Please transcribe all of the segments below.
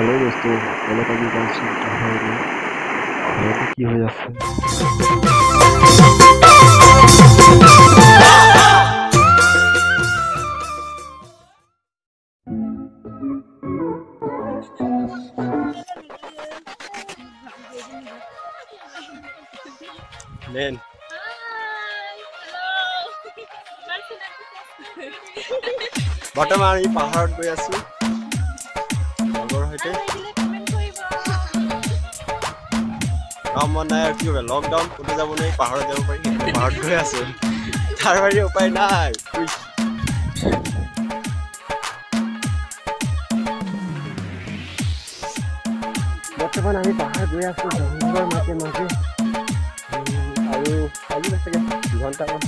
Hello দোস্ত অলপ পাহাৰলৈ ঘৰতে কি হৈ আছে মেন বৰ্তমান আমি পাহাৰত গৈ আছো কাম বন নাই আৰু কি কৰিবা লকডাউন ক'তো যাব নোৱাৰি পাহাৰত যাব পাৰি পাহাৰত গৈ আছো। তাৰ বাহিৰে উপায় নাই। বৰ্তমান আমি পাহাৰ গৈ আছো জংঘলৰ মাজে মাজে। আৰু লাগিব চাগে দুঘণ্টামান।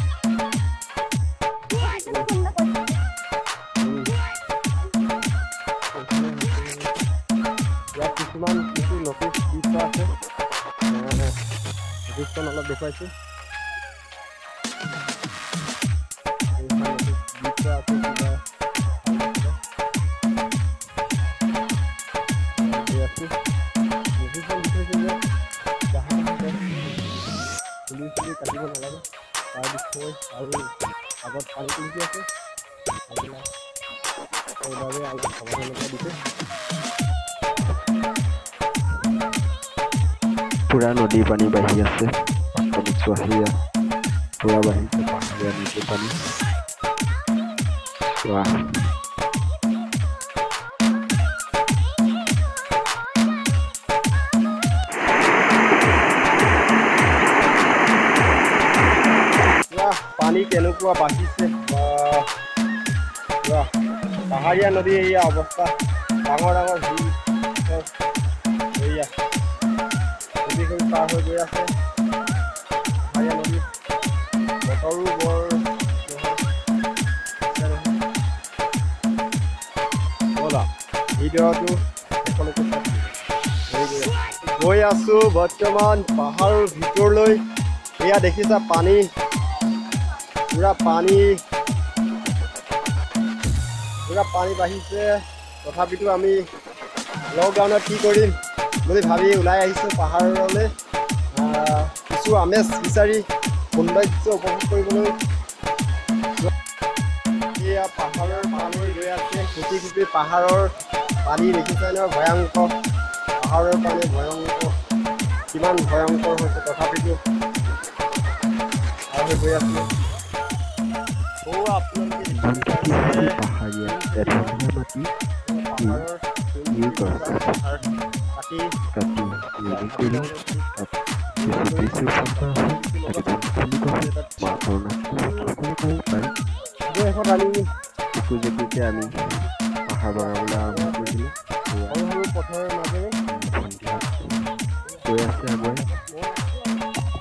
পুলি চুলি কাটিব নালাগে তাৰ বিষয়ে আৰু আগত অলপ সাৱধানতা দিছে পুৰা নদীৰ পানী বাঢ়ি আছে পানী চোৱাহিয়া পুৰা বাঢ়িছে পাহাৰীয়া নদীৰ পানী চোৱা চোৱা পানী কেনেকুৱা বাঢ়িছে বাহ। চোৱা পাহাৰীয়া নদীৰ এয়া অৱস্থা ডাঙৰ ডাঙৰ শিল চব এয়া কৰি পাৰ হৈ গৈ আছে পাহাৰীয়া নদী বতৰো বৰ ভিডিঅ'টো সকলোকে। গৈ আছো বৰ্তমান পাহাৰৰ ভিতৰলৈ। এয়া দেখিছা পানী। পুৰা পানী। পুৰা পানী বাঢ়িছে। তথাপিতো আমি লকডাউনত কি কৰিম? বুলি ভাবি ওলাই আহিছোঁ পাহাৰলৈ। কিছু আমেজ বিচাৰি সৌন্দৰ্য উপভোগ কৰিবলৈ। এয়া পাহাৰৰ পানী গৈ আছে খুটি খুটি পাহাৰৰ পানী দেখিছে ন? ভয়ংকৰ। পাহাৰৰ পানী ভয়ংকৰ। কিমান ভয়ংকৰ হৈছে তথাপিতো। হৈ গৈ আছোঁ। পাহাৰীয়া পাহাৰৰ ই গছ পাহাৰ কাটি কাটি ৰেডি কৰি তাত কিছু কিছু পঞ্চাছ একদম খুলি গছে মাছৰ নাচটো সকলো কৰিব পাৰে শেষত আমি একো জেকুকে আমি পাহাৰ বগাবলৈ আৰম্ভ কৰিছিলোঁ সৰু সৰু পথৰৰ মাজেৰে সন্ধিয়া গৈ আছে আগুৱাই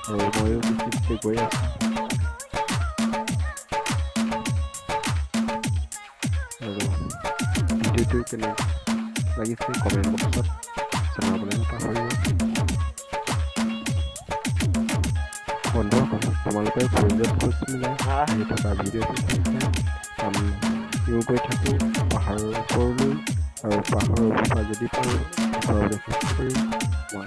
আৰু ময়ো কিছু কিছু গৈ আছোঁ আৰু ভিডিঅ'টো কেনে লাগিছে কমেণ্ট তোমালোকে খোজ মিলাই আহি থকা ভিডিঅ'টো আমি ইও গৈ থাকোঁ পাহাৰৰ ওপৰলৈ আৰু পাহাৰৰ পৰা যদি পাৰোঁ ওপৰলৈ মই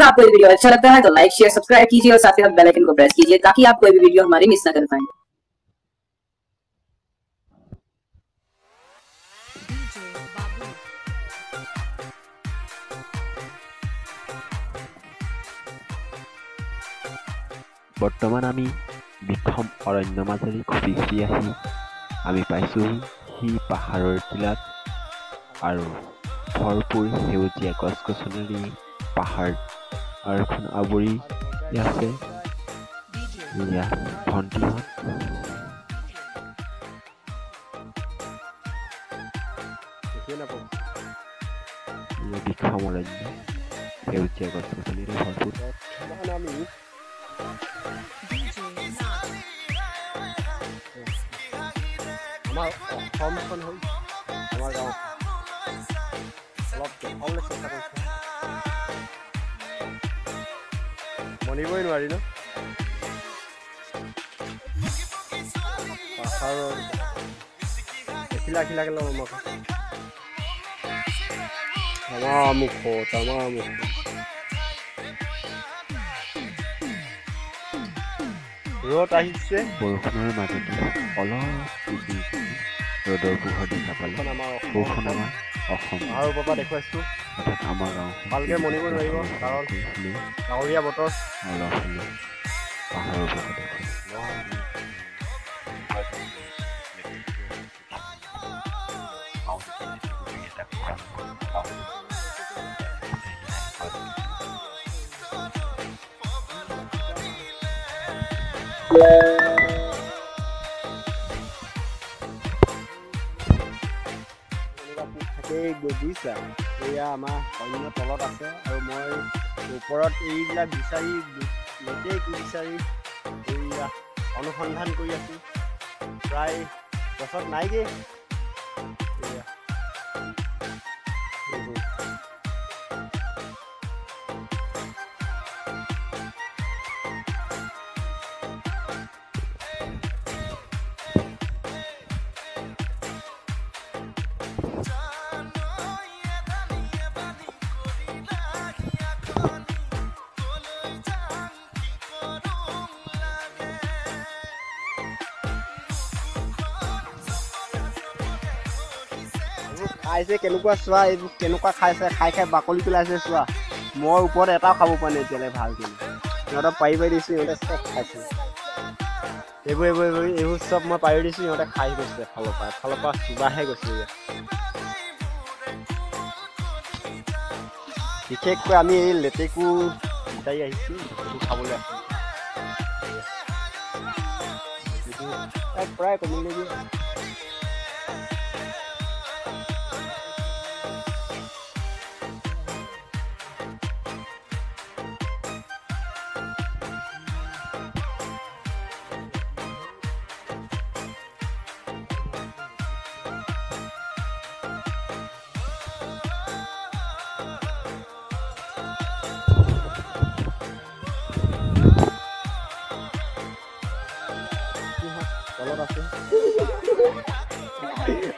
अगर आपको ये वीडियो अच्छा लगता है तो लाइक शेयर सब्सक्राइब कीजिए और साथ ही साथ बेल आइकन को प्रेस कीजिए ताकि आप कोई भी वीडियो हमारी मिस ना कर पाए বৰ্তমান আমি বিষম অৰণ্য মাজেৰে ঘূৰি ঘূৰি আহি আমি পাইছোঁ সি পাহাৰৰ টিলাত আৰু ভৰপূৰ সেউজীয়া গছ গছনিৰে পাহাৰখন আৱৰি আছে। এয়া ভণ্টিহঁত বিষম অৰণ্য সেউজীয়া গছ গছনিৰে ভৰপূৰ। আমাৰ অসমখন হ'ল আমাৰ গাঁও অলপ দেখাবলৈ চেষ্টা কৰিছোঁ মনিবই নোৱাৰি ন পাহাৰৰ এখিলা এখিলাকে ল'ব মোক আমাৰ মুখত আমাৰ মুখত ৰ'দ আহিছে বৰষুণৰ মাজতে অলপ ৰ'দৰ পোহৰ দেখা পালে বৰষুণ আমাৰ অসম পাহাৰৰ ওপৰৰ পৰা দেখুৱাইছোঁ অৰ্থাৎ আমাৰ গাঁওখন ভালকে মনিব নোৱাৰিব, কাৰণ কৰিছিলে ডাৱৰীয়া বতৰ আৰু গৈ বুজিছা? এয়া আমাৰ অন্য তলত আছে আৰু মই ওপৰত এইবিলাক বিচাৰি লেতেই বিচাৰি এইয়া অনুসন্ধান কৰি আছোঁ। প্ৰায় গছত নাইগৈ। খাইছে কেনেকুৱা চোৱা এইবোৰ কেনেকুৱা খাইছে খাই খাই বাকলি পেলাইছে চোৱা। মই ওপৰত এটাও খাব পৰা নাই এতিয়ালৈ ভালকৈ। সিহঁতক পাৰি পাৰি দিছোঁ সিহঁতে চব খাইছে। এইবোৰ এইবোৰ এইবোৰ এইবোৰ চব মই পাৰি দিছোঁ সিহঁতে খাই গৈছে এফালৰ পৰা এফালৰ পৰা চুবাহে গৈছে বিশেষকৈ আমি এই লেটেকু বিচাৰি আহিছোঁ সেইটো খাবলৈ এক প্ৰায় কমিলেগৈ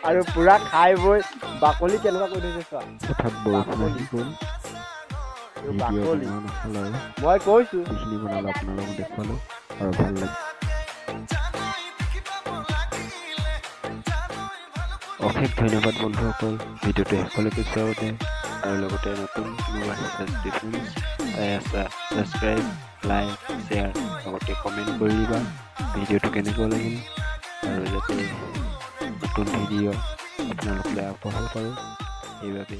আৰু পুৰা খাই বৈ বাকলি কেনেকুৱা কৰি থৈছে চোৱা? বাকলি। আৰু। মই কৈছোঁ। আপোনালোকক দেখুৱালোঁ আৰু ভাল লাগিল। অশেষ ধন্যবাদ বন্ধুসকল। ভিডিঅ'টো শেষলৈকে বাবে আৰু লগতে নতুন ছাবস্ক্ৰাইব লাইক শ্বেয়াৰ লগতে কমেণ্ট কৰি দিবা। ভিডিঅ'টো কেনেকুৱা লাগিল? আৰু যাতে নতুন ভিডিঅ' আপোনালোকলৈ আগবঢ়াব পাৰোঁ সেইবাবে